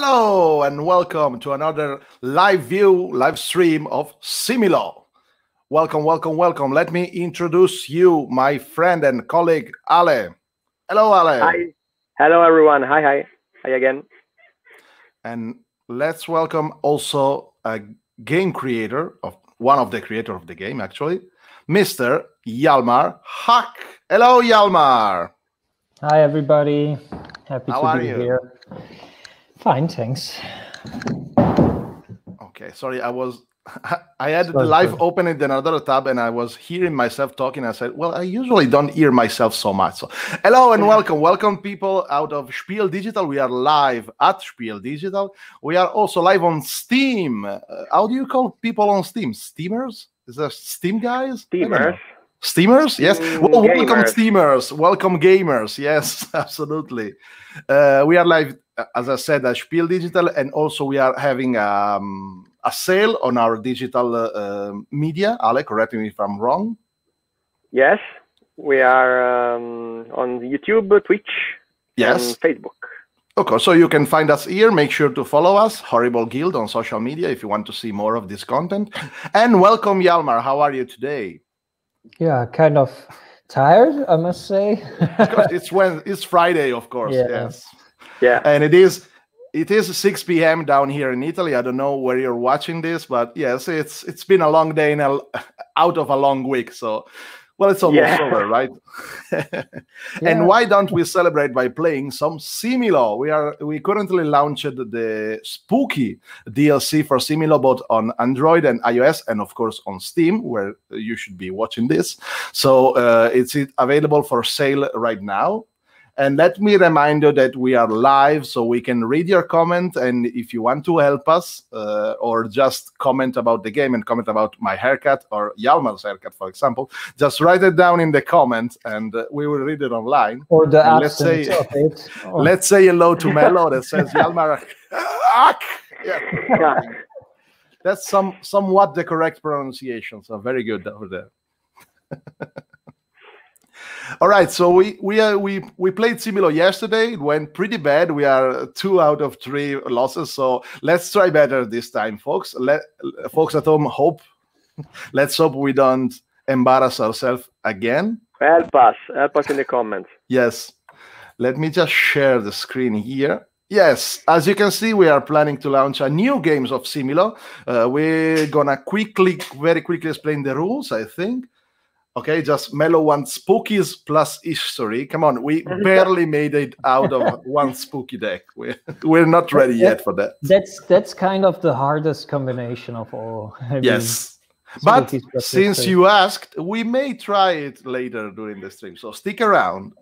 Hello and welcome to another live view, live stream of Similo. Welcome, welcome, welcome. Let me introduce you, my friend and colleague Ale. Hello, Ale. Hi. Hello, everyone. Hi, hi. Hi again. And let's welcome also a game creator of one of the creator of the game, actually, Mr. Hjalmar Hach. Hello, Hjalmar. Hi, everybody. Happy How to are be you? here. Fine, thanks. Okay, sorry, I was I had the live sorry. open in another tab and I was hearing myself talking. I said, Well, I usually don't hear myself so much. So hello and welcome. Welcome people out of Spiel Digital. We are live at Spiel Digital. We are also live on Steam. Uh, how do you call people on Steam? Steamers? Is there Steam guys? I don't know. Steamers. Steamers, yes. Mm, Well, welcome, gamers. Steamers. Welcome, gamers. Yes, absolutely. Uh, we are live, as I said, at Spiel Digital, and also we are having um, a sale on our digital uh, uh, media. Ale, correct me if I'm wrong. Yes, we are um, on YouTube, Twitch, Yes. and Facebook. Okay, so you can find us here. Make sure to follow us, Horrible Guild, on social media if you want to see more of this content. And welcome, Hjalmar. How are you today? Yeah, kind of tired, I must say. Of it's when it's Friday, of course. Yeah. Yes. Yeah. and it is it is 6 p.m down here in italy i don't know where you're watching this but yes it's it's been a long day and a, out of a long week so well it's almost Yeah. over right Yeah. and why don't we celebrate by playing some similo we are we currently launched the spooky dlc for similo both on android and ios and of course on steam where you should be watching this so uh, it's available for sale right now and let me remind you that we are live, so we can read your comment. And if you want to help us, uh, or just comment about the game and comment about my haircut or Hjalmar's haircut, for example, just write it down in the comment, and uh, we will read it online. Or the And let's say-. Or- Let's say hello to Melo that says Hjalmar. Yeah. that's some somewhat the correct pronunciation. So very good over there. All right, so we we uh, we we played Similo yesterday. It went pretty bad. We are two out of three losses. So let's try better this time, folks. Let folks at home hope. Let's hope we don't embarrass ourselves again. Help us. Help us in the comments. Yes. Let me just share the screen here. Yes, as you can see, we are planning to launch a new games of Similo. Uh, we're gonna quickly, very quickly explain the rules, I think. Okay, just Mellow wants spookies plus history. Come on, we barely made it out of one spooky deck. We're, we're not ready yet for that. That's that's kind of the hardest combination of all. I mean, Yes. But since history. you asked, we may try it later during the stream. So stick around.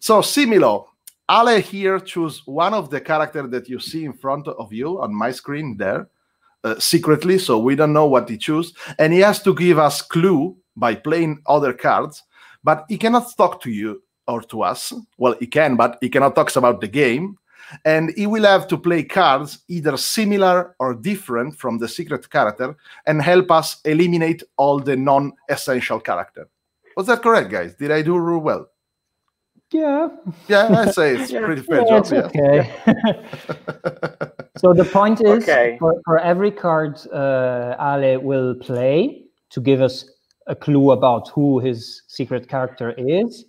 So Similo, Ale here choose one of the character that you see in front of you on my screen there, uh, secretly. So we don't know what he choose, and he has to give us clue by playing other cards. But he cannot talk to you or to us. Well, he can, but he cannot talk about the game. And he will have to play cards either similar or different from the secret character and help us eliminate all the non-essential character. Was that correct, guys? Did I do well? yeah, Yeah, I say it's Yeah. pretty fair yeah, job. it's Yeah. okay. so the point is, Okay. for, for every card uh, Ale will play to give us a clue about who his secret character is,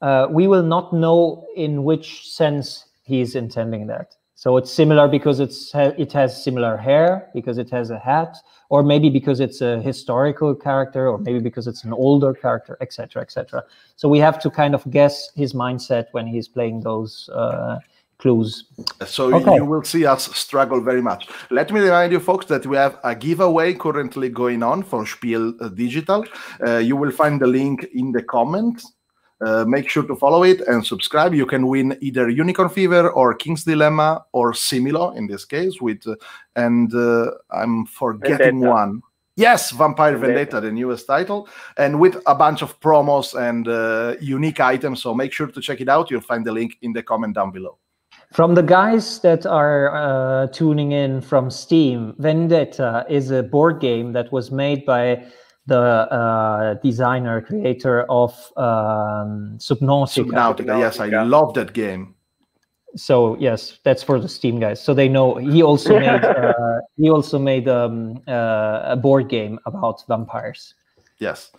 uh, we will not know in which sense he's intending that. So it's similar because it's it has similar hair, because it has a hat, or maybe because it's a historical character, or maybe because it's an older character, etc., etc. So we have to kind of guess his mindset when he's playing those uh, clues. So Okay. you will see us struggle very much. Let me remind you, folks, that we have a giveaway currently going on for Spiel uh, Digital. Uh, you will find the link in the comments. Uh, make sure to follow it and subscribe. You can win either Unicorn Fever or King's Dilemma or Similo in this case. With uh, and uh, I'm forgetting Vendetta. one. Yes, Vampire Vendetta. Vendetta, the newest title, and with a bunch of promos and uh, unique items. So make sure to check it out. You'll find the link in the comment down below. From the guys that are uh, tuning in from Steam, Vendetta is a board game that was made by the uh, designer, creator of um, Subnautica. Subnautica. Yes, I Subnautica. love that game. So yes, that's for the Steam guys. So they know he also made uh, he also made um, uh, a board game about vampires. Yes.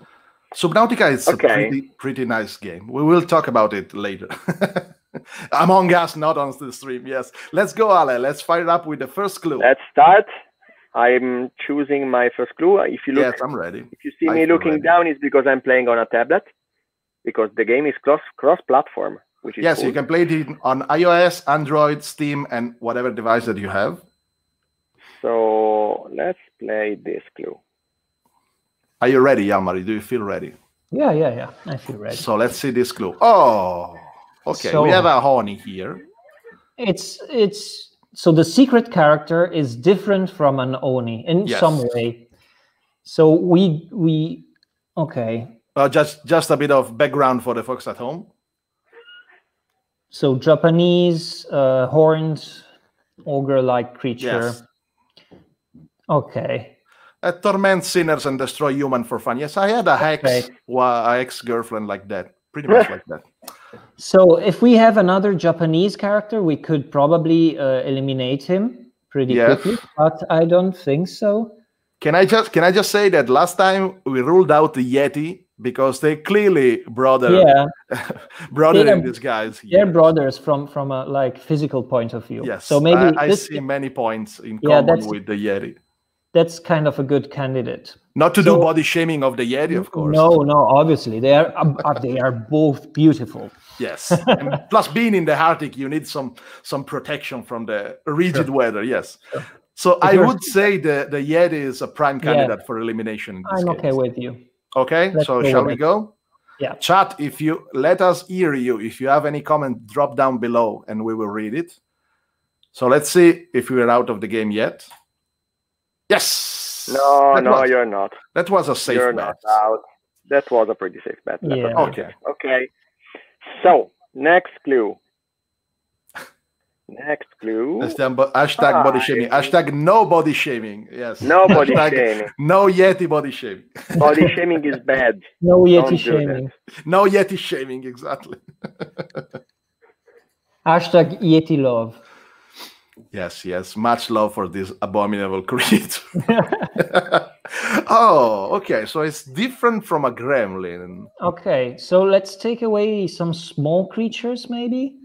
Subnautica is Okay. a pretty pretty nice game. We will talk about it later. Among Us, not on the stream. Yes. Let's go, Ale. Let's fire up with the first clue. Let's start. I'm choosing my first clue. If you look, yes, I'm ready. if you see I me looking ready. down, it's because I'm playing on a tablet. Because the game is cross cross platform, which is Yes, cool. you can play it on iOS, Android, Steam, and whatever device that you have. So let's play this clue. Are you ready, Yamari? Do you feel ready? Yeah, yeah, yeah. I feel ready. So let's see this clue. Oh, okay. So- we have a Oni here. It's it's so the secret character is different from an Oni in Yes. some way. So we we okay. Uh, just just a bit of background for the folks at home. So Japanese uh, horned ogre-like creature. Yes. Okay. Uh, torment sinners and destroy human for fun. Yes, I had a ex, Okay. a ex girlfriend like that. Pretty much like that. So if we have another Japanese character, we could probably uh, eliminate him pretty Yes. quickly, but I don't think so. Can I just can I just say that last time we ruled out the Yeti because they clearly brother Yeah, brother They in disguise. they're here. brothers from from a like physical point of view. Yes. So maybe I, I see many points in Yeah, common with the Yeti. that's kind of a good candidate. Not to do body shaming of the Yeti, of course. No, no, obviously they are uh, uh, they are both beautiful. Yes. and plus, being in the Arctic, you need some some protection from the rigid weather. Yes. So I would say the the Yeti is a prime Yeah. candidate for elimination. I'm okay with you. Okay. Let's so shall we it. go? Yeah. Chat, if you let us hear you, if you have any comment, drop down below and we will read it. So let's see if we're out of the game yet. Yes. No, that no, was, you're not. that was a safe you're bet. not out. That was a pretty safe bet. Yeah. Okay. Okay. So next clue. Next clue. Hashtag, bo- hashtag body Ah, shaming. yeah. Hashtag no body shaming. Yes. No body Hashtag shaming. No Yeti body shaming. Body shaming is bad. No Don't Yeti shaming. No Yeti shaming. Exactly. Hashtag Yeti love. Yes, yes. Much love for this abominable creature. oh, okay. So it's different from a gremlin. Okay, so let's take away some small creatures, maybe.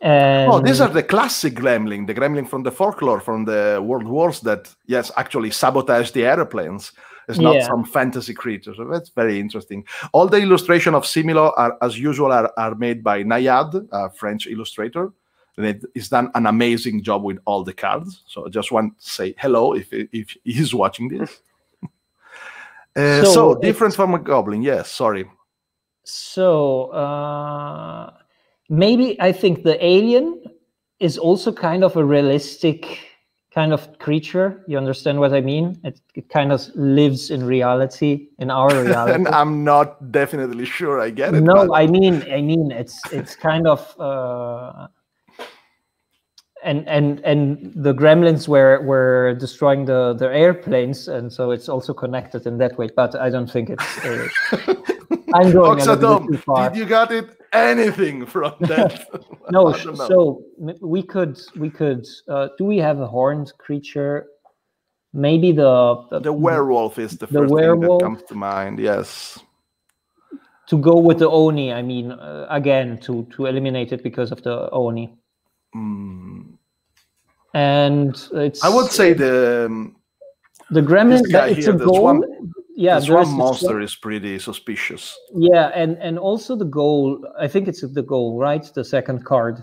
And Oh, these are the classic gremlin, the gremlin from the folklore from the World Wars that, yes, actually sabotage the airplanes. It's not Yeah. some fantasy creature. So that's very interesting. All the illustration of Similo are, as usual, are, are made by Naïade, a French illustrator. And it is done an amazing job with all the cards. So I just want to say hello if if he's watching this. Uh, So so different from a goblin, yes. Sorry. So uh, maybe I think the alien is also kind of a realistic kind of creature. You understand what I mean? It, it kind of lives in reality, in our reality. and I'm not definitely sure I get it. no, but- I mean, I mean, it's it's kind of. Uh, and and and the gremlins were were destroying the the airplanes and so it's also connected in that way but i don't think it's uh, i'm going bit too far did you got it anything from that? no I sh- don't know. so we could we could uh, do we have a horned creature maybe the the, the werewolf is the The first thing that comes to mind. Yes. to go with the oni i mean uh, again to to eliminate it because of the oni Mm. And it's I would say the um, the gremlin that it's here, a ghoul swamp- yeah the there is swamp the monster is pretty suspicious. yeah and and also the ghoul i think it's the ghoul right the second card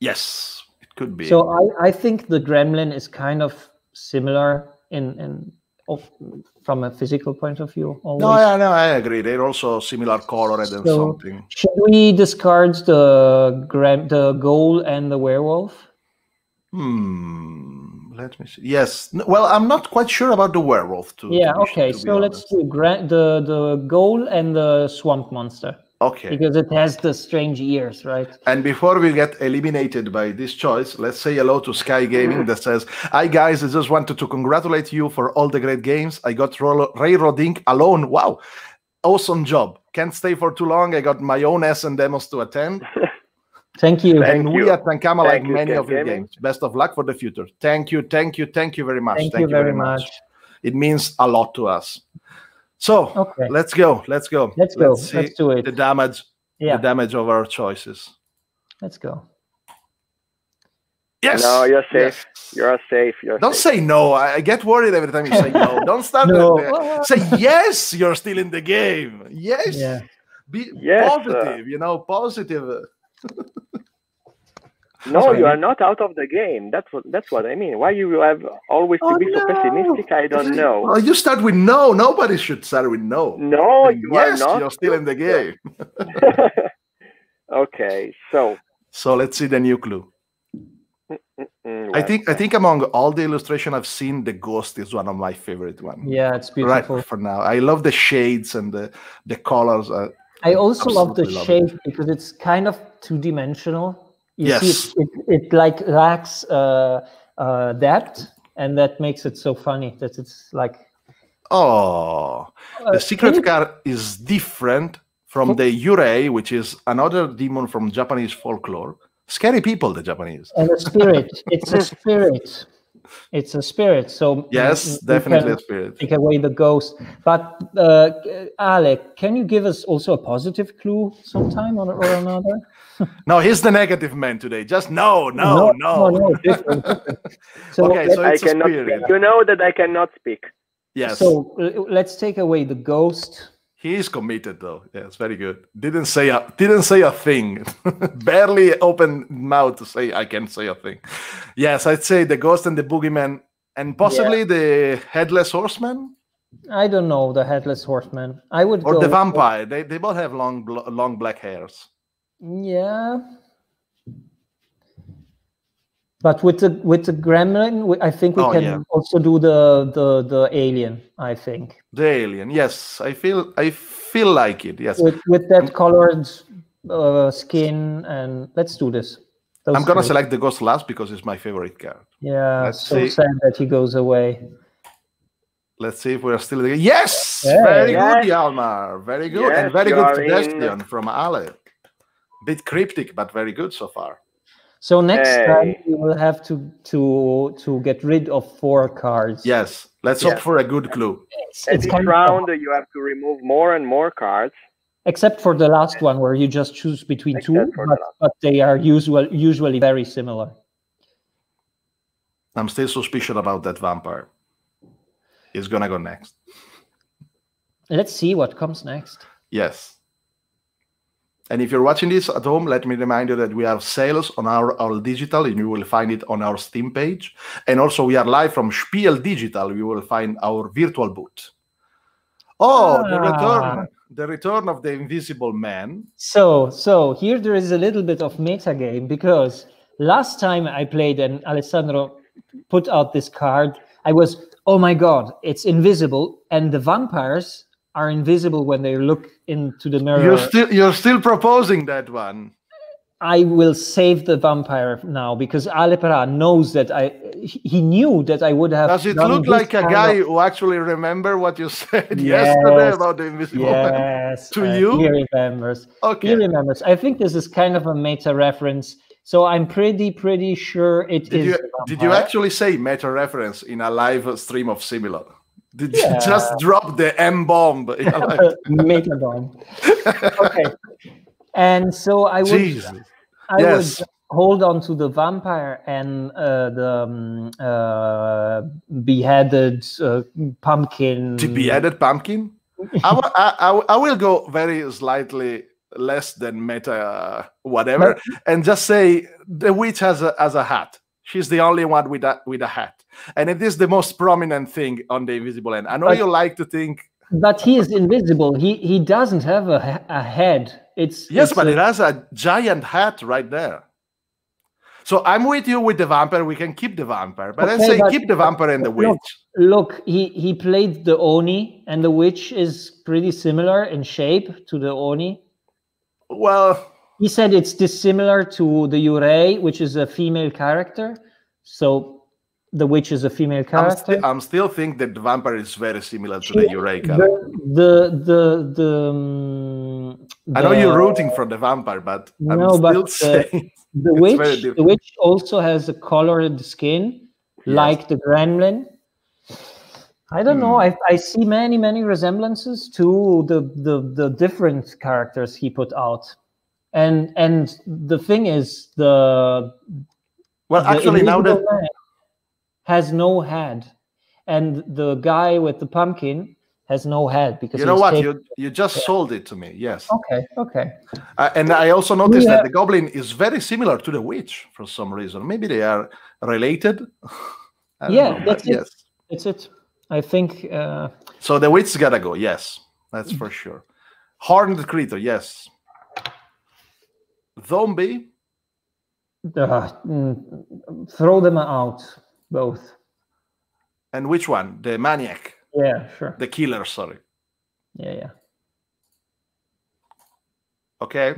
Yes, it could be. so i i think the gremlin is kind of similar in in of, from a physical point of view always. no, yeah, no, I agree. They're also similar colored and So- something. should we discard the gram the ghoul and the werewolf Hmm. Let me see. Yes. Well, I'm not quite sure about the werewolf. To, to yeah be- okay to be so let's do gra- the the ghoul and the swamp monster Okay. because it has the strange ears right And before we get eliminated by this choice, let's say hello to Sky Gaming that says, Hi guys, I just wanted to congratulate you for all the great games. I got Ro- Railroad Ink. alone. Wow. Awesome job. Can't stay for too long. I got my own S and demos to attend. Thank you. Thank and you. we at Tankama like Thank you, many Ken of your Gaming. games. Best of luck for the future. Thank you, thank you, thank you very much. Thank, you very much. It means a lot to us. So Okay. let's go. Let's go. Let's go. see Let's do it. the damage. Yeah. The damage of our choices. Let's go. Yes. No, you're safe. Yes. You're safe. You're Don't safe. say no. I I get worried every time you say no. Don't start. No. with- Say yes. You're still in the game. Yes. Yeah. Be Yes, uh, positive. You know, positive. No, Sorry. you are not out of the game. That's what that's what I mean. Why you have always to Oh, be so pessimistic? I don't know. Well, you start with no. Nobody should start with no. No, you yes, are not. you're still in the game. okay, so So let's see the new clue. I think I think among all the illustration I've seen, the ghost is one of my favorite ones. Yeah, it's Right beautiful. for now, I love the shades and the the colors. Uh, I also love the love it. shape because it's kind of two dimensional. You Yes. see, it, it, it like lacks uh, uh, depth, and that makes it so funny that it's like. oh, uh, the secret card is different from the Yurei, which is another demon from Japanese folklore. Scary people, the Japanese. and a spirit. it's a spirit. It's a spirit. So Yes, you- you definitely can a spirit. Take away the ghost. But uh, Alec, can you give us also a positive clue sometime or, or another? No, he's the negative man today. Just no, no, no. no, different, different. So, Okay, so it's a cannot. spirit. You know that I cannot speak. Yes, so uh, let's take away the ghost. He is committed though. Yes, very good. Didn't say a didn't say a thing. Barely open mouth to say I can say a thing. Yes, I'd say the ghost and the boogeyman, and possibly the headless horseman I don't know the headless horseman. I would or go the vampire. They they both have long long black hairs. Yeah. But with the with the gremlin, we- I think we Oh, can yeah. also do the the the alien. I think The alien. Yes, I feel I feel like it. Yes. with with that colored uh, skin, and let's do this. Those I'm gonna three. select the ghost last because it's my favorite card. Yeah, let's so see. sad that he goes away. Let's see if we're still there. Yes, Hey. very good, Yes. Hjalmar. Very good, and very good are in- from Ale. Bit cryptic, but very good so far. So next time Hey. we will have to to to get rid of four cards. Yes, let's hope for a good clue. it's, At it's each kind of- you have to remove more and more cards. except for the last one where you just choose between two, Except for the but, last. but they are usual usually very similar. I'm still suspicious about that vampire. He's gonna go next. Let's see what comes next. Yes. And if you're watching this at home, let me remind you that we have sales on our, our digital, and you will find it on our Steam page. And also, we are live from Spiel Digital. You will find our virtual booth. Oh, the Ah. return, the return of the Invisible Man. So, so here there is a little bit of meta game because last time I played and Alessandro put out this card, I was, oh my god, it's invisible, and the vampires are invisible when they look into the mirror. You're still you're still proposing that one. I will save the vampire now because Alepera knows that I. He knew that I would have. Does it look like a guy of- who actually remember what you said Yes. yesterday about the Invisible Man? Yes, To uh, you? He remembers. He remembers. I think this is kind of a meta reference. So I'm pretty, pretty sure it is. Did you did you actually say meta reference in a live stream of Similo? Did Yeah. you just drop the M bomb? meta bomb? okay. And so I would, Jesus. I Yes. would hold on to the vampire and uh, the um, uh, beheaded uh, pumpkin. To be added pumpkin? I, I, I, I will go very slightly less than meta uh, whatever and just say the witch has a, has a hat. She's the only one with a, with a hat. And it is the most prominent thing on the Invisible End. I know But- you like to think, But he is invisible. He he doesn't have a, a head. It's yes, it's but a- it has a giant hat right there. So I'm with you with the vampire. We can keep the vampire, but I Okay, say but- keep the vampire and the Look, witch. Look, he he played the Oni, and the witch is pretty similar in shape to the Oni. Well, He said it's dissimilar to the Yurei, which is a female character. So the witch is a female I'm, character. sti- I'm still think that the vampire is very similar to the Eureka. the the the the, um, um, I know you're rooting for the vampire, but I'm No, but, still saying The It's witch, the witch also has a colored skin, like the gremlin. I don't know. Hmm. I, I see many many resemblances to the, the the different characters he put out, and and the thing is the well, the actually now that Man has no head, and the guy with the pumpkin has no head because you know what taken- you you just sold it to me. Yes, Okay, okay. uh, and I also noticed Yeah. that the goblin is very similar to the witch for some reason. Maybe they are related. Yeah, know, that's it. yes. That's it. I think. Uh, So the witch's gotta go. Yes, that's for sure. Horned creature. Yes. Zombie. uh, mm, throw them out both. And which one? The maniac. Yeah, sure. The killer. Sorry. Yeah, yeah. Okay.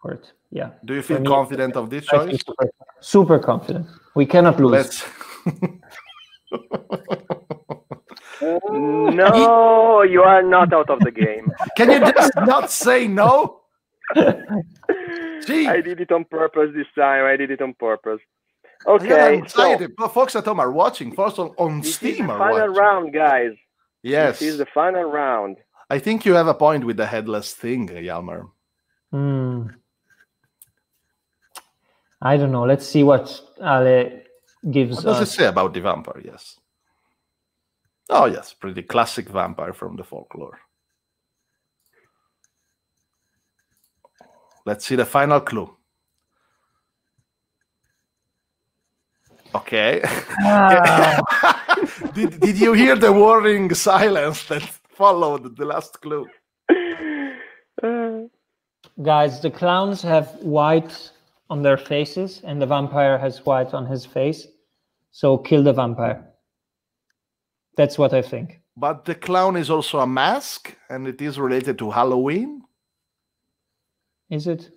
For it. Yeah. Do you feel me, confident of this choice? super, super confident. We cannot lose. Let's. No, you are not out of the game. Can you just not say no? Gee. I did it on purpose this time. I did it on purpose. I have Okay, so anxiety. But folks at home are watching. First on, on this is Steam the final watching. round, guys. Yes. This is the final round. I think you have a point with the headless thing, Hjalmar. Hmm. I don't know. Let's see what Ale gives us. What does it say about the vampire? Yes. Oh, yes. Pretty classic vampire from the folklore. Let's see the final clue. Okay. Ah, did, did you hear the worrying silence that followed the last clue? Uh, guys, the clowns have white on their faces, and the vampire has white on his face. So kill the vampire. That's what I think. But the clown is also a mask, and it is related to Halloween. Is it?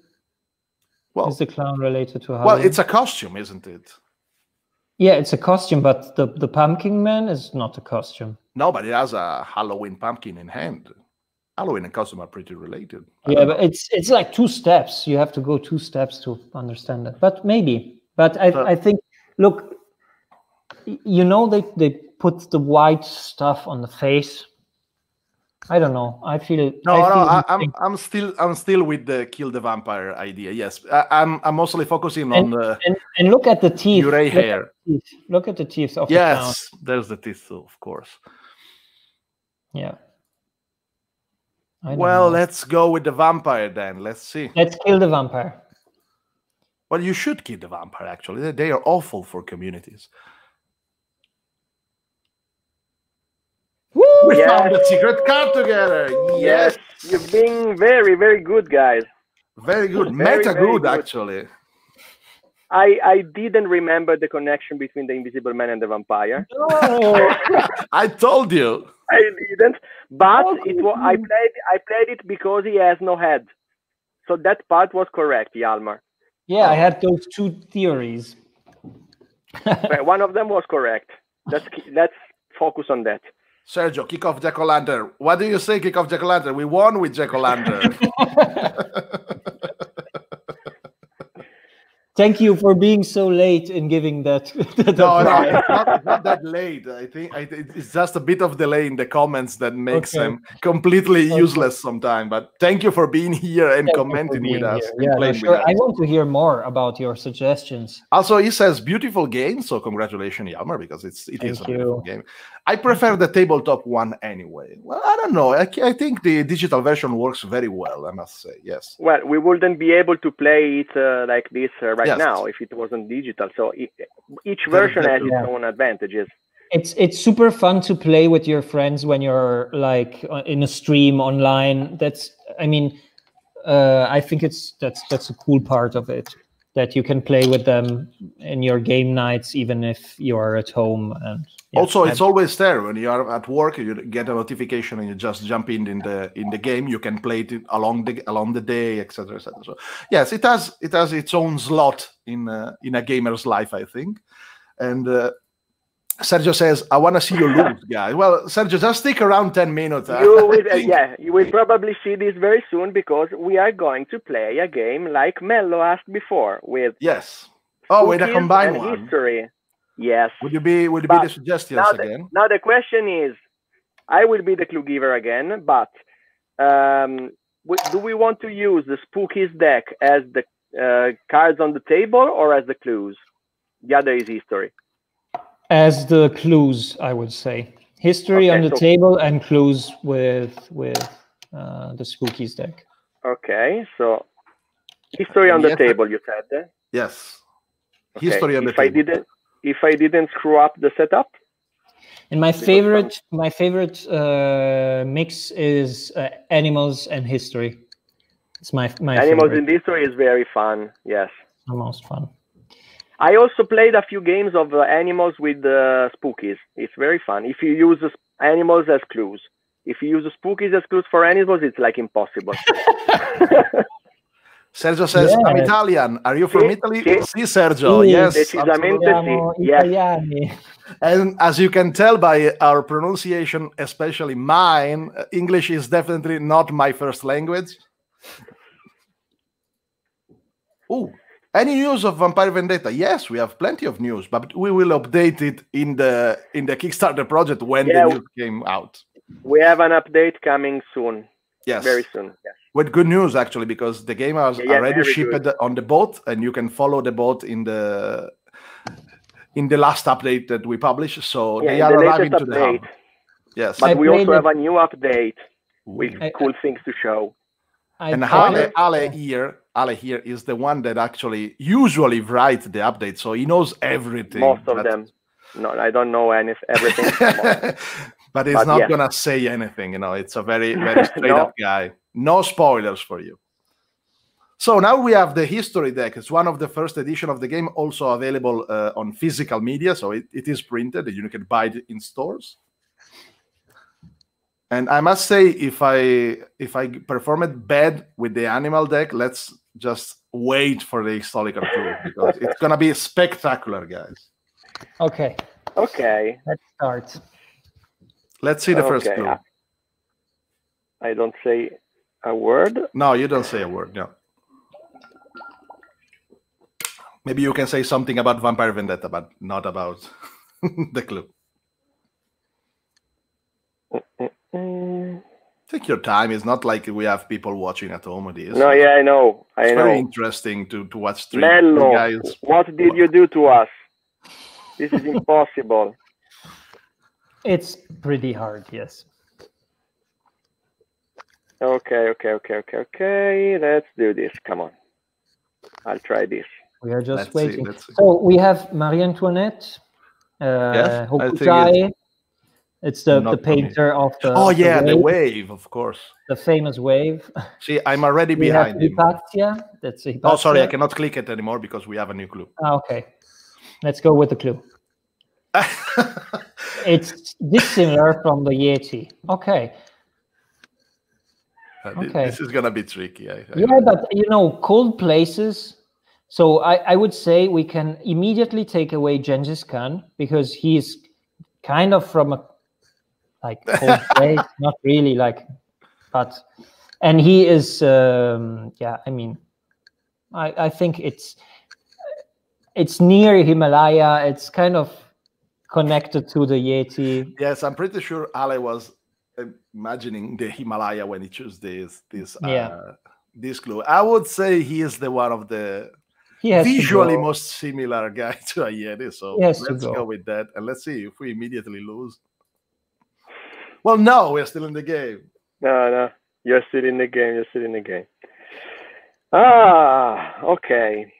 Well, Is the clown related to Halloween? well, Halloween? it's a costume, isn't it? Yeah, it's a costume, but the the pumpkin man is not a costume. No, but it has a Halloween pumpkin in hand. Halloween and costume are pretty related. I Yeah, but know. it's it's like two steps. You have to go two steps to understand that. But maybe. But I So- I think look, you know they they put the white stuff on the face. I don't know. I feel no, I no, feel I, you I'm I'm still I'm still with the kill the vampire idea. Yes, I, I'm I'm mostly focusing on the and, and look at the teeth. gray Look at hair. the teeth. Look at the teeth of the. Yes, there's the teeth, too, of course. Yeah. Well, know. let's go with the vampire then. Let's see. let's kill the vampire. Well, you should kill the vampire. Actually, they are awful for communities. We Yes. found the secret card together. Yes, yes, you've been very, very good, guys. very good. Very, Meta very good, good. actually. I, I didn't remember the connection between the Invisible Man and the vampire. No. I told you. I didn't, but Oh, it was, I played I played it because he has no head. So that part was correct, Hjalmar. yeah, I had those two theories. Right, One of them was correct. Let's let's focus on that. Sergio, kick off Jack O'Lantern. What do you say, kick off Jack O'Lantern? We won with Jack O'Lantern. Thank you for being so late in giving that. that no, no, it's not, it's not that late. I think I, it's just a bit of delay in the comments that makes Okay. them completely useless sometimes. But thank you for being here and Thank commenting with us. Yeah, no, sure. with us. I want to hear more about your suggestions. Also, he says beautiful game, so congratulations, Hjalmar, because it's it is Thank a beautiful game. I prefer the tabletop one anyway. Well, I don't know. I, I think the digital version works very well. I must say, yes. Well, we wouldn't be able to play it uh, like this uh, right Yes. now if it wasn't digital. So e- each version has its different. own advantages. It's it's super fun to play with your friends when you're like uh, in a stream online. That's I mean, uh, I think it's that's that's a cool part of it that you can play with them in your game nights even if you're at home and yeah, also, I- it's always there when you are at work. You get a notification and you just jump in in the in the game. You can play it along the along the day, etc., etc. So, yes, it has it has its own slot in uh, in a gamer's life, I think. And uh, Sergio says, "I want to see you lose, guys." Well, Sergio, just stick around ten minutes. huh? You will, uh, yeah, you will probably see this very soon because we are going to play a game like Mello asked before with Yes. Oh, with a cookies combined one. history. Yes. Would you be? Would you But be the suggestions Now the, again? now the question is, I will be the clue giver again, but um, w- do we want to use the Spookies deck as the uh, cards on the table or as the clues? The other is history. As the clues, I would say. History Okay, on the so- table and clues with with uh, the spookies deck. Okay, so history on the Yes. table. You said. eh? Yes. Okay, History on the if I table. didn't, if I didn't screw up the setup, And my favorite, my favorite uh, mix is uh, animals and history. It's my my animals favorite. in history is very fun. Yes. the most fun. I also played a few games of uh, animals with uh, spookies. It's very fun. If you use the animals as clues, if you use the spookies as clues for animals, it's like impossible. Sergio says, "I'm Italian. Are you from Sì, Italy?" sì. See, Sergio. Sì, Yes. decisamente absolutely. sì. Yes. And as you can tell by our pronunciation, especially mine, English is definitely not my first language. Oh, any news of Vampire Vendetta? Yes, we have plenty of news, but we will update it in the in the Kickstarter project when Yeah. the news came out. we have an update coming soon, Yes, very soon. Yes. With good news actually, because the game was Yeah, yeah, already very shipped on the boat, and you can follow the boat in the in the last update that we published. So Yeah, they are the arriving latest to the hub. Yes. But I we also it- have a new update with I- cool things to show. I and played Ale, Ale here, Ale here is the one that actually usually writes the update, so he knows everything. Most of but- them. No, I don't know any everything. but he's But not yeah. gonna say anything. You know, it's a very very straight No. up guy. No spoilers for you. So now we have the history deck. It's one of the first edition of the game, also available uh, on physical media. So it, it is printed, and you can buy it in stores. And I must say, if I if I perform it bad with the animal deck, let's just wait for the historical clue because it's gonna be spectacular, guys. Okay, okay. let's start. Let's see the first Okay, clue. I- I don't say a word. No, you don't say a word. No. Maybe you can say something about Vampire Vendetta, but not about the clue. Take your time. It's not like we have people watching at home. It is. No, yeah, I know. I It's know. very interesting to, to watch stream. Mello, guys. what did you do to us? This is impossible. It's pretty hard, yes. Okay, okay, okay, okay, okay. Let's do this. Come on. I'll try this. We are just Let's waiting. let's see. So we have Marie Antoinette, uh, Yes, I think It's the, the for me. painter of the, Oh yeah, the wave, wave, of course. the famous wave. See, I'm already We have behind him. Hypatia. That's Hypatia. Oh, sorry, I cannot click it anymore because we have a new clue. Ah, okay, let's go with the clue. It's dissimilar from the Yeti. Okay. Okay. This is gonna be tricky. I, I Yeah, but you know, cold places. So I, I would say we can immediately take away Genghis Khan because he's kind of from a like cold place, not really like, but and he is um, yeah. I mean, I I think it's it's near Himalaya. It's kind of connected to the Yeti. Yes, I'm pretty sure Ale was imagining the Himalaya when he chose this this Yeah. uh, this clue. I would say he is the one of the He visually most similar guy to a Yeti. So He let's go. go. with that, and let's see if we immediately lose. Well, no, we're still in the game. No, no. You're still in the game. You're still in the game. Ah, okay.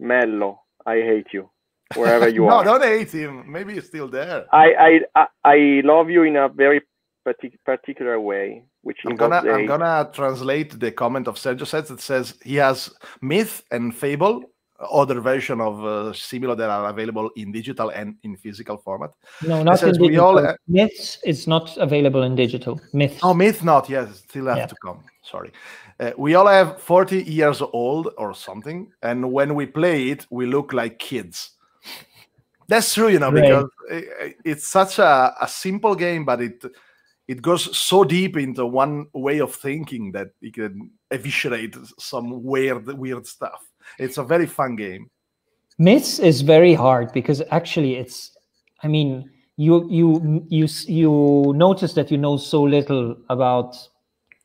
Mello, I hate you. Wherever you no, are. No, don't hate him. Maybe he's still there. I, I, I, I love you in a very partic- particular way, which I'm gonna I'm gonna translate the comment of Sergio Sets that says he has myth and fable, other version of uh, Similo that are available in digital and in physical format. No, not in says we digital. all ha- Myths is not available in digital. Myth. Oh, myth not yes, still have Yeah. to come. Sorry. Uh, we all have 40 years old or something, and when we play it, we look like kids. That's true, you know, Right. because i- it's such a, a simple game, but it it goes so deep into one way of thinking that it can eviscerate some weird weird stuff. It's a very fun game. Myths is very hard because actually it's. I mean, you you you you notice that you know so little about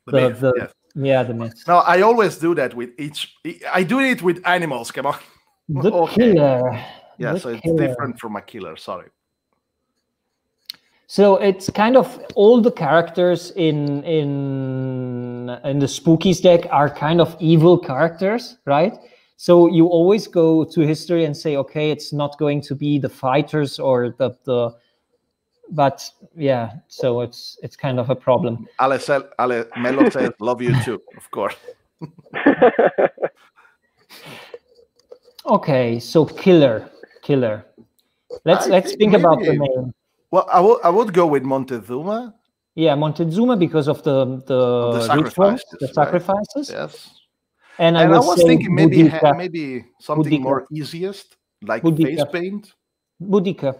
The the, myth, the yes. yeah the myths. No, I always do that with each. I do it with animals. Come on. The okay. killer. Yeah, the so it's different from a killer. Sorry. So it's kind of all the characters in in in the spookies deck are kind of evil characters, right? So you always go to history and say, okay, it's not going to be the fighters or the the, but yeah. So it's it's kind of a problem. Ale, Ale Mello says, "Love you too." Of course. Okay, so killer, killer. Let's I let's think think about the name. Well, I would I would go with Montezuma. Yeah, Montezuma because of the the, The rituals, sacrifices, the right? sacrifices. Yes. And, And I, will was thinking maybe Boudica. maybe something Boudica. more easiest, like Boudica. face paint. Boudica.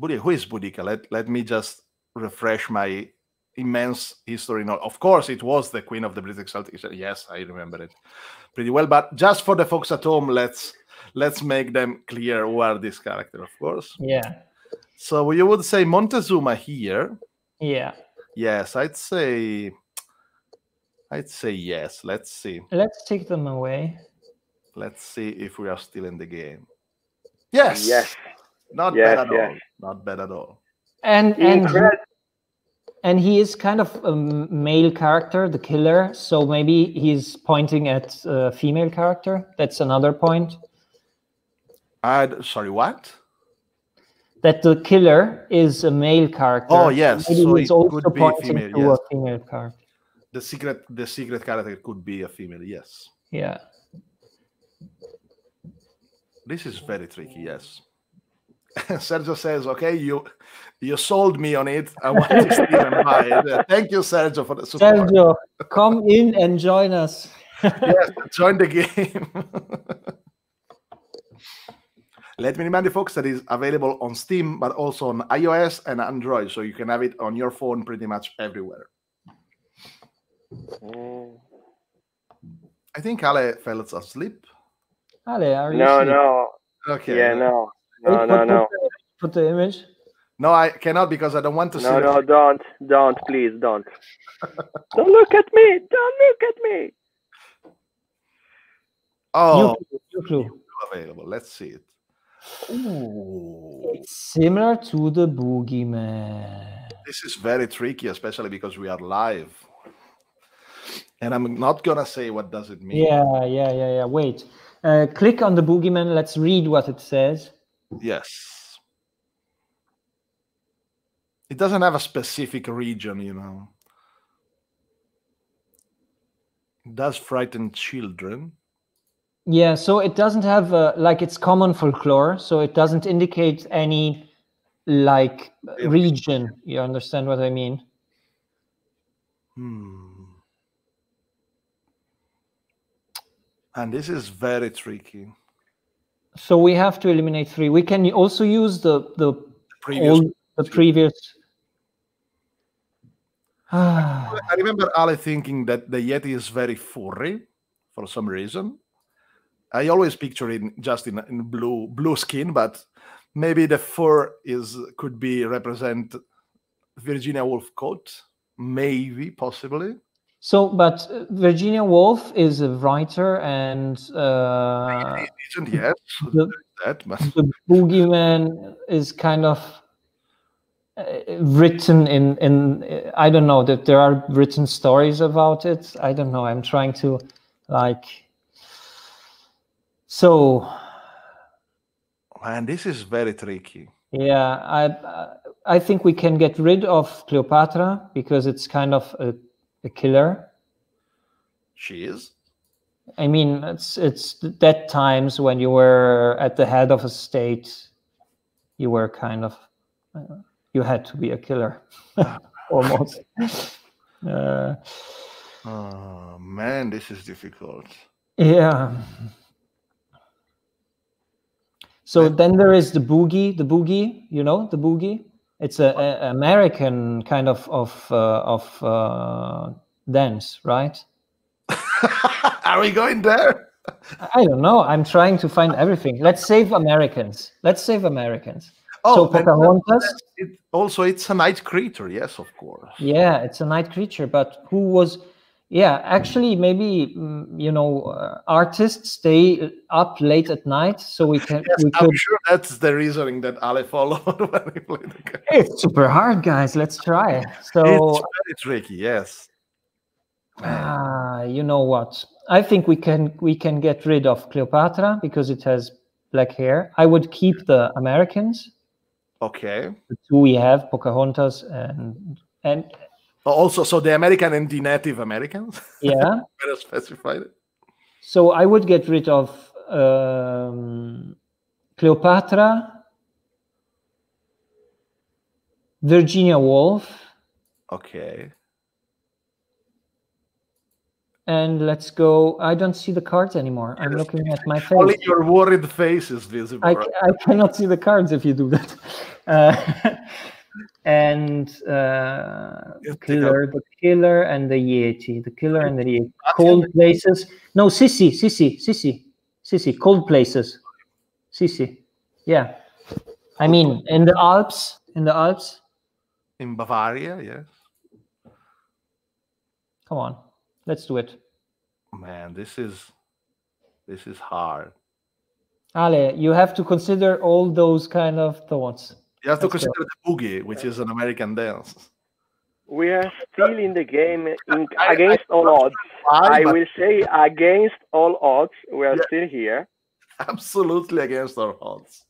Boudica. Who is Boudica? Let let me just refresh my immense history. Of course, it was the queen of the British Celtic. Yes, I remember it pretty well. But just for the folks at home, let's let's make them clear who are this character. Of course. Yeah. So you would say Montezuma here. Yeah. Yes, I'd say. I'd say yes. Let's see. Let's take them away. Let's see if we are still in the game. Yes. yes. Not Yes, bad at yes. all. Not bad at all. And and Incredible. and he is kind of a m- male character, the killer. So maybe he's pointing at a female character. That's another point. Sorry, what? That the killer is a male character. Oh, yes, Maybe so he's it also could be female, to yes. a female character. The secret, the secret character could be a female. Yes. Yeah. This is very tricky. Yes. Sergio says, "Okay, you you sold me on it. I want to steal and buy it. Uh, thank you, Sergio, for the support. Sergio, come in and join us. yes, join the game. Let me remind you, folks, that is available on Steam, but also on iOS and Android, so you can have it on your phone pretty much everywhere. Mm. I think Ale fell asleep. Ale, are you No, asleep? no. Okay. Yeah, no. No, no, put no. the- Put the image. No, I cannot because I don't want to see. No, no, don't. Don't, please, don't. Don't look at me. Don't look at me. Oh, New, new clue. available. Let's see it. Ooh, It's similar to the boogeyman. this is very tricky, especially because we are live. And I'm not gonna say what does it mean. Yeah, yeah, yeah, yeah. Wait. Uh, click on the boogeyman. Let's read what it says. Yes. It doesn't have a specific region, you know. It does frighten children. Yeah, so it doesn't have uh, like it's common folklore, so it doesn't indicate any like region. You understand what I mean? Hmm. And this is very tricky. So we have to eliminate three. We can also use the the Previous. all the previous. I remember Ale thinking that the Yeti is very furry for some reason. I always picture it just in, in blue blue skin, but maybe the fur is could be represent Virginia Woolf coat, maybe possibly. so, but uh, Virginia Woolf is a writer, and uh, Isn't yes the, that, but the boogeyman is kind of uh, written in in I don't know that there are written stories about it. I don't know. I'm trying to like. So man, this is very tricky. yeah, I I think we can get rid of Cleopatra because it's kind of a, a killer. She is. I mean, it's it's that times when you were at the head of a state, you were kind of uh, you had to be a killer, almost. Uh, Oh man, this is difficult. yeah. So Right. then there is the boogie, the boogie, you know, the boogie. It's a, a American kind of of uh, of uh, dance, right? Are we going there? I don't know. I'm trying to find everything. Let's save Americans. Let's save Americans. so Pocahontas, it, also it's a night creature. Yes, of course. yeah, it's a night creature. But who was? Yeah, actually, maybe mm, you know, uh, artists stay up late at night, so we can Yes, we I'm could. sure that's the reasoning that Ale followed when he played the game. It's super hard, guys. Let's try. So It's very tricky. Yes. Ah, you know what? I think we can we can get rid of Cleopatra because it has black hair. I would keep the Americans, Okay. the two we have, Pocahontas and and Also, so the American and the Native Americans. yeah. Better specified. it. so I would get rid of um, Cleopatra, Virginia Woolf, Okay. and let's go. I don't see the cards anymore. I'm looking at my face. Only your worried face is visible. I, right? I cannot see the cards if you do that. Uh, and uh, killer, the killer, and the Yeti, the killer and the Yeti. Cold places. No, Sissi, Sissi, Sissi, Sissi. Cold places. Sissi. Yeah. I mean, in the Alps, in the Alps. In Bavaria, yes. Come on, let's do it. Man, this is this is hard. Ale, you have to consider all those kind of thoughts. You have to Let's go. consider the boogie, which is an American dance. We are still in the game in, I- against all odds. Why? I will say against all odds. We are Yeah. still here. absolutely against all odds.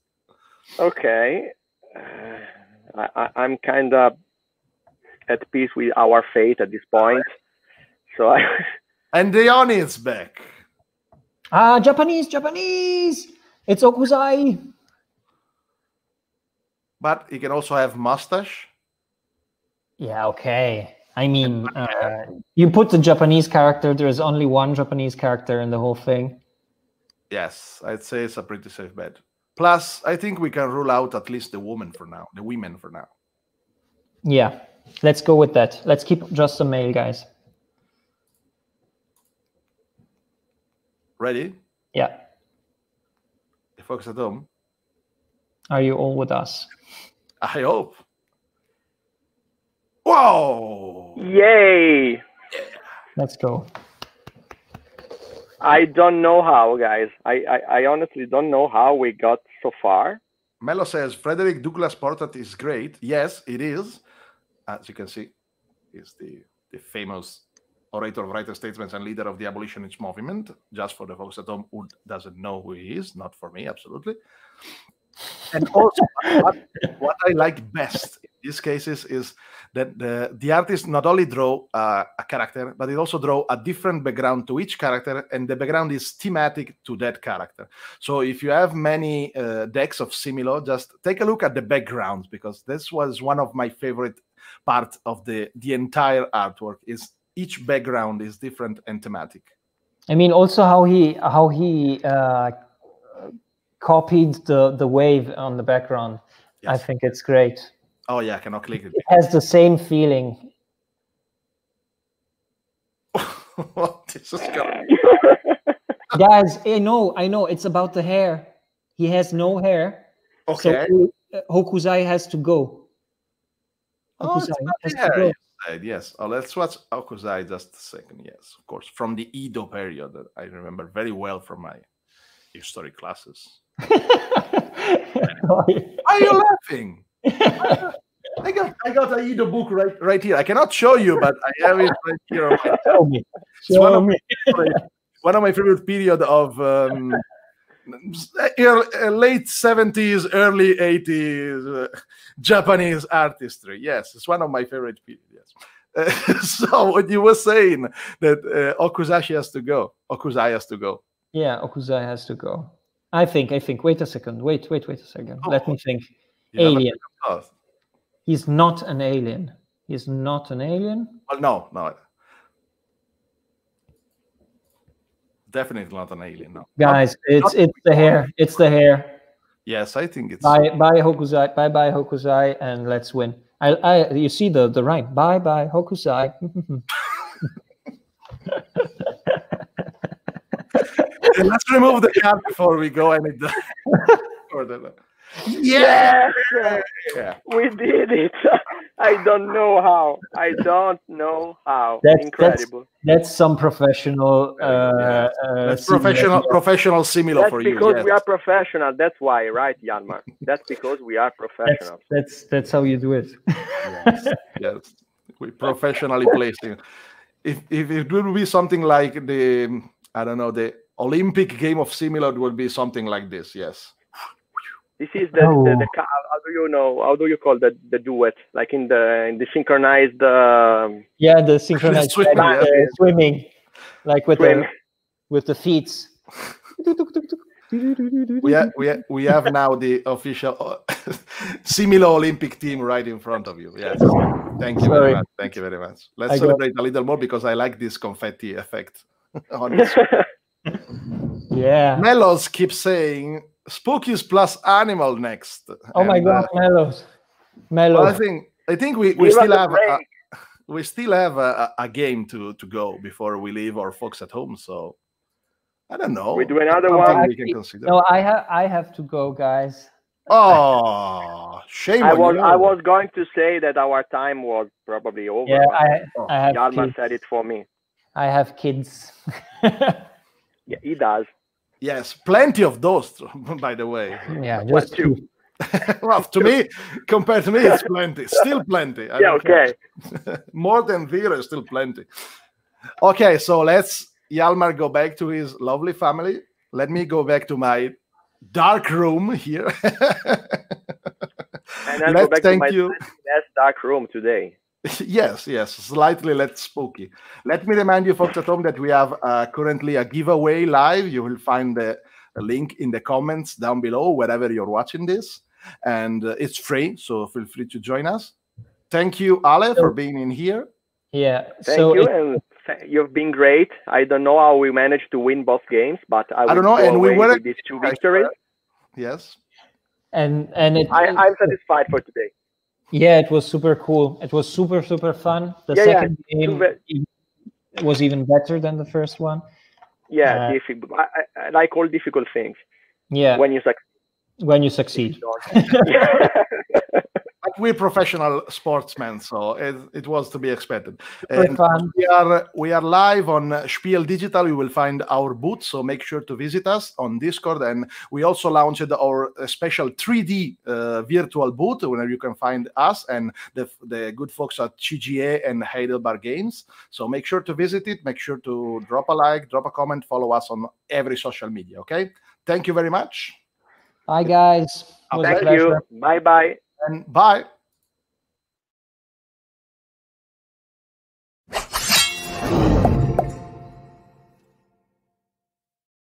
Okay. Uh, I, I, I'm kind of at peace with our fate at this point. So I, And the Oni is back. Ah, Japanese, Japanese. It's Hokusai. But he can also have mustache. Yeah, okay. I mean, uh, you put the Japanese character, there is only one Japanese character in the whole thing. Yes, I'd say it's a pretty safe bet. Plus, I think we can rule out at least the woman for now, the women for now. Yeah, let's go with that. Let's keep just the male guys. Ready? Yeah. The folks at home. Are you all with us? I hope. Whoa! yay! Let's go. I don't know how, guys. I, I, I honestly don't know how we got so far. Melo says Frederick Douglass portrait is great. Yes, it is. As you can see, he's the, the famous orator, writer, statesman, and leader of the abolitionist movement. Just for the folks at home who doesn't know who he is, not for me, absolutely. And also, what, what I like best in these cases is that the, the artist not only draw uh, a character, but it also draw a different background to each character, and the background is thematic to that character. So if you have many uh, decks of Similo, just take a look at the backgrounds because this was one of my favorite part of the the entire artwork. Is each background is different and thematic. I mean, also how he how he uh, copied the the wave on the background. I think it's great. Oh yeah, I cannot click it. It has the same feeling. this is going. Guys, eh, I know, I know. It's about the hair. He has no hair. Okay. So Hokusai has to go. Oh, it's has to go. Yes. Oh, let's watch Hokusai just a second. Yes, of course. From the Edo period that I remember very well from my history classes. Why are you laughing? I got I got a book right right here. I cannot show you, but I have it right here. my- Show me. It's one Show of me. one of my favorite period of um, uh, late 70s early 80s uh, japanese artistry yes it's one of my favorite periods yes Uh, so what you were saying that uh, okuzashi has to go hokusai has to go Yeah, Hokusai has to go. I think, I think. Wait a second. Wait, wait, wait a second. Let Oh. me think. You Alien. He's not an alien. He's not an alien. well no no definitely not an alien no Not- Guys, it's not it's the hair. It's the hair. Yes, I think it's. Bye bye Hokusai. Bye bye Hokusai, and let's win. I, I you see the the rhyme. Bye bye Hokusai. Let's remove the cap before we go any further. Yes, Yeah. we did it. I don't know how. I don't know how. That's- Incredible. That's some professional. Uh, Yeah. uh, That's senior- professional professional Similo That's for you. because yes. we are professional. That's why, right, Hjalmar? That's because we are That's, that's that's how you do it. yes, yes. We professionally placed it. If if it would be something like the I don't know the Olympic game of Similo, would be something like this. Yes. This is the, the, Oh. the how do you know how do you call the the duet like in the in the synchronized um, Yeah, the synchronized Swimming, uh, yeah. swimming, like with swim. the with the feet. We have, we, ha- we have now the official Similo Olympic team right in front of you. Yes. Thank you Sorry. very much. Thank you very much. Let's I got- celebrate a little more because I like this confetti effect. on this. Yeah. Melos keeps saying Spookies plus Animal next. Oh my God, uh, Melos. well, I think I think we, we Give us still have a, we still have a, a a game to to go before we leave our folks at home. So I don't know. We do another Something one. we can consider. No, I have I have to go, guys. Oh, shame I on was you. I was going to say that our time was probably over. Yeah, I Oh, I have Hjalmar kids. said it for me. I have kids. Yeah, he does. Yes, plenty of those, by the way. yeah, What just two? two. well, to me, compared to me, it's plenty. Still plenty. I Yeah, okay. More than zero still plenty. Okay, so let's Hjalmar go back to his lovely family. Let me go back to my dark room here. And I'll go Let's back to thank my you. last dark room today. yes, yes, slightly less spooky. Let me remind you, folks at home, that we have uh, currently a giveaway live. You will find the, the link in the comments down below, wherever you're watching this. And uh, it's free, so feel free to join us. Thank you, Ale, for being in here. Yeah. Thank so you, it- and you've been great. I don't know how we managed to win both games, but I, will don't know, and we away were- with these two victories. Yes. and and it I, I'm satisfied for today. Yeah, it was super cool. It was super super fun. The Yeah, yeah, second game ve- e- was even better than the first one. Yeah, Uh, difficult. I, I, like all difficult things Yeah, when you when you succeed. succeed. But we're professional sportsmen, so it, it was to be expected. And we are we are live on uh, Spiel Digital. You will find our booth, so make sure to visit us on Discord. And we also launched our uh, special 3D uh, virtual booth where you can find us and the, the good folks at GGA and HeidelBÄR Games. So make sure to visit it. Make sure to drop a like, drop a comment, follow us on every social media. Okay. Thank you very much Bye guys. It was a Thank you. Bye bye. And bye.